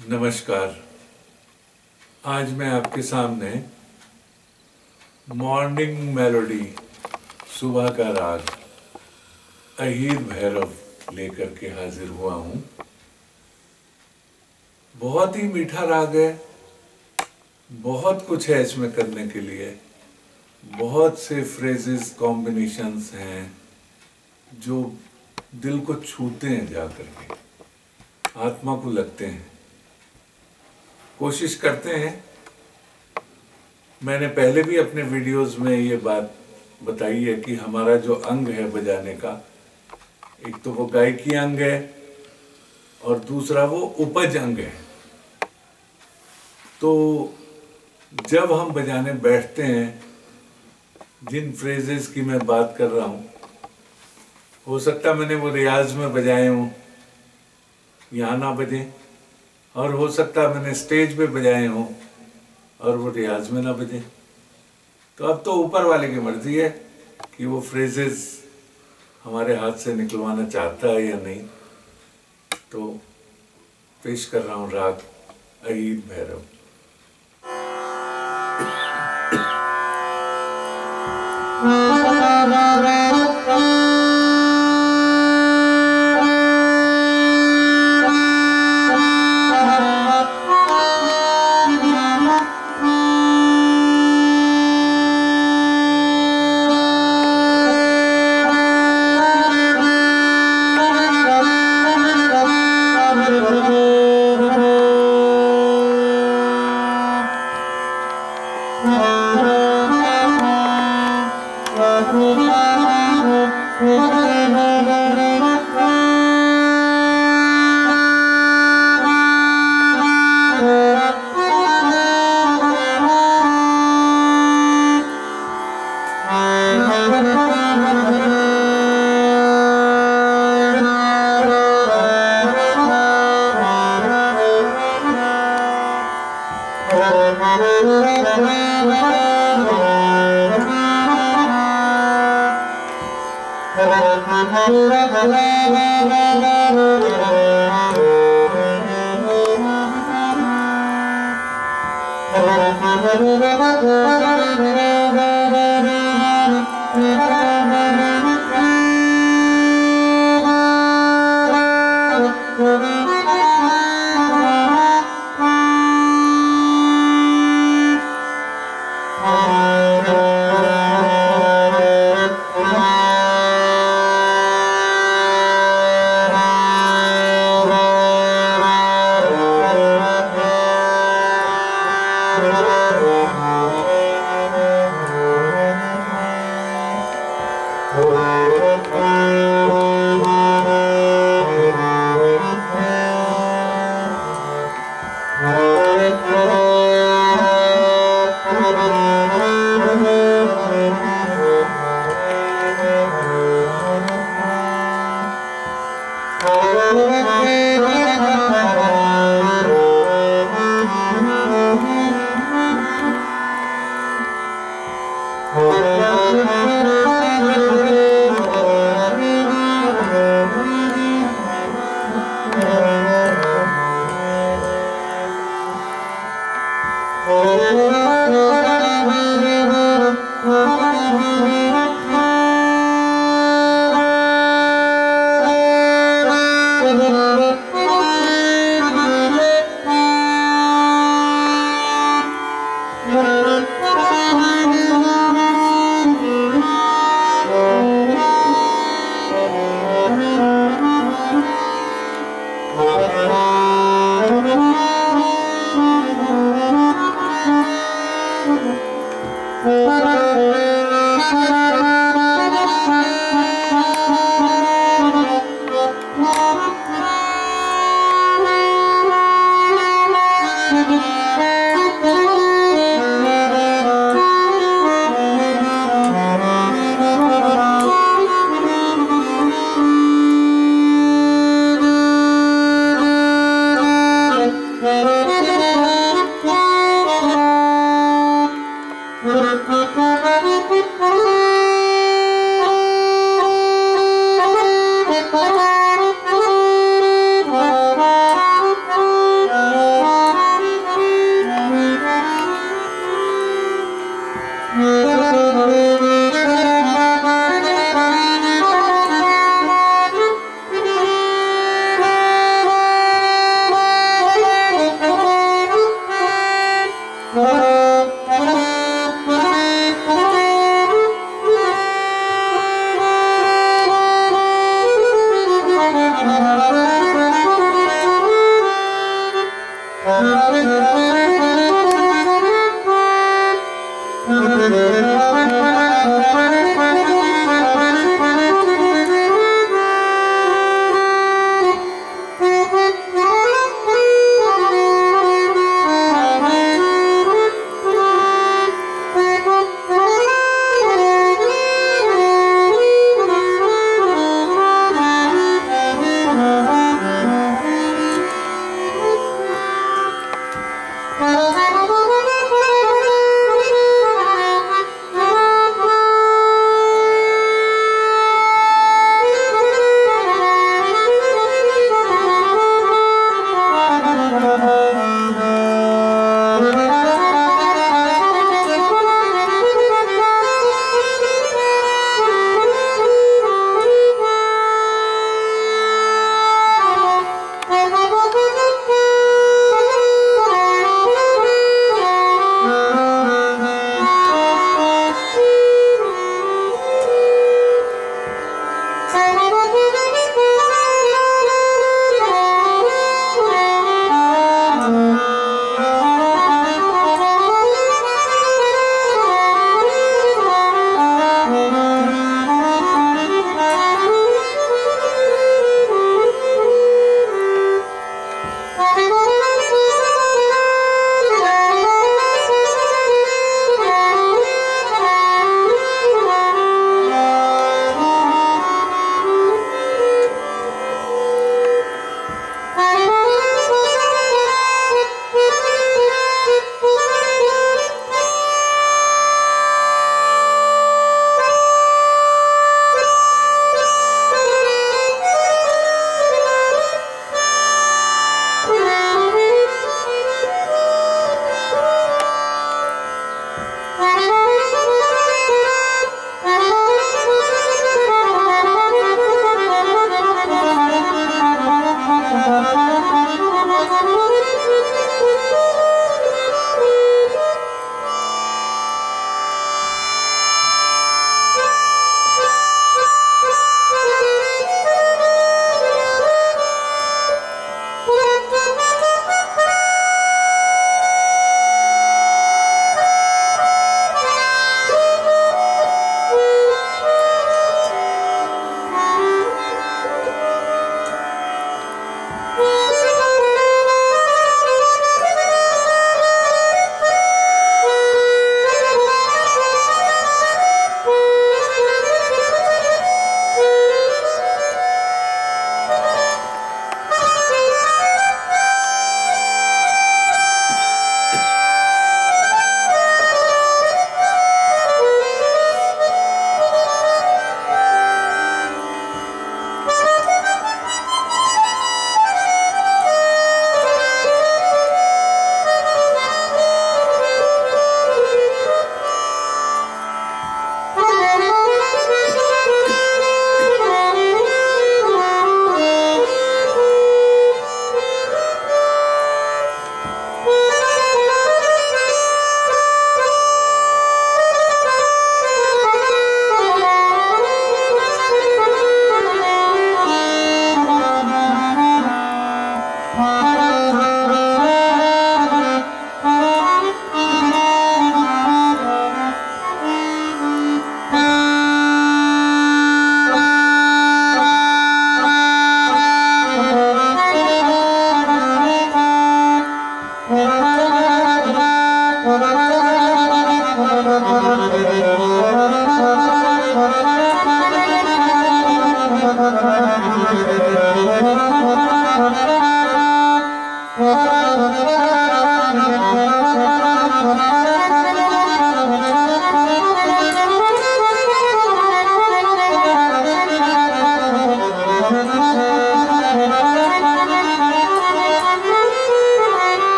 नमस्कार। आज मैं आपके सामने मॉर्निंग मेलोडी सुबह का राग, अहीर भैरव लेकर के हाजिर हुआ हूँ। बहुत ही मीठा राग है, बहुत कुछ है इसमें करने के लिए। बहुत से फ्रेजेस कॉम्बिनेशंस हैं जो दिल को छूते हैं जाकर के, आत्मा को लगते हैं। कोशिश करते हैं। मैंने पहले भी अपने वीडियोस में ये बात बताई है कि हमारा जो अंग है बजाने का, एक तो वो गायकी अंग है और दूसरा वो उपज अंग है। तो जब हम बजाने बैठते हैं, जिन फ्रेजेस की मैं बात कर रहा हूँ, हो सकता मैंने वो रियाज में बजाए हूँ, यहाँ ना बजे। और हो सकता है मैंने स्टेज पे बजाए हों और वो रियाज में ना बजे। तो अब तो ऊपर वाले की मर्ज़ी है कि वो फ्रेजेस हमारे हाथ से निकलवाना चाहता है या नहीं। तो पेश कर रहा हूँ राग Ahir Bhairav Thank you. Oh, my God. Música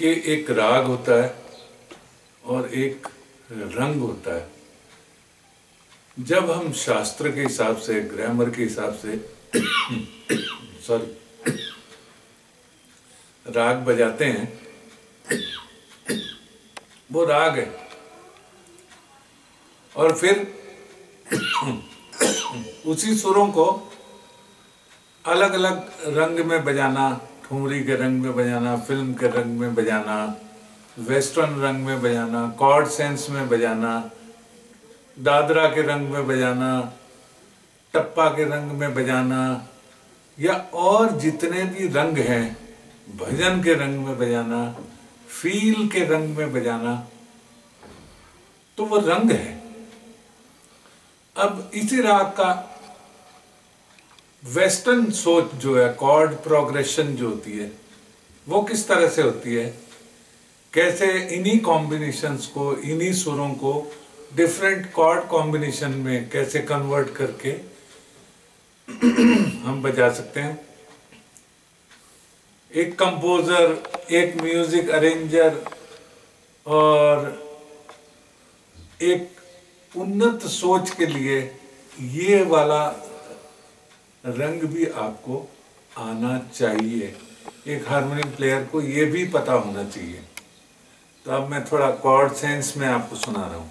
कि एक राग होता है और एक रंग होता है। जब हम शास्त्र के हिसाब से, ग्रामर के हिसाब से सॉरी राग बजाते हैं, वो राग है। और फिर उसी सुरों को अलग अलग रंग में बजाना ठुमरी के रंग में बजाना, फ़िल्म के रंग में बजाना, वेस्टर्न रंग में बजाना, कॉर्ड सेंस में बजाना, दादरा के रंग में बजाना, टप्पा के रंग में बजाना, या और जितने भी रंग हैं, भजन के रंग में बजाना, फील के रंग में बजाना तो वो रंग है। अब इसी राग का वेस्टर्न सोच जो है, कॉर्ड प्रोग्रेशन जो होती है, वो किस तरह से होती है? कैसे इन्हीं कॉम्बिनेशंस को, इन्हीं सुरों को डिफरेंट कॉर्ड कॉम्बिनेशन में कैसे कन्वर्ट करके हम बजा सकते हैं? एक कंपोजर एक म्यूज़िक अरेंजर और एक उन्नत सोच के लिए ये वाला रंग भी आपको आना चाहिए। एक हारमोनियम प्लेयर को ये भी पता होना चाहिए। तो अब मैं थोड़ा कॉर्ड सेंस में आपको सुना रहा हूँ।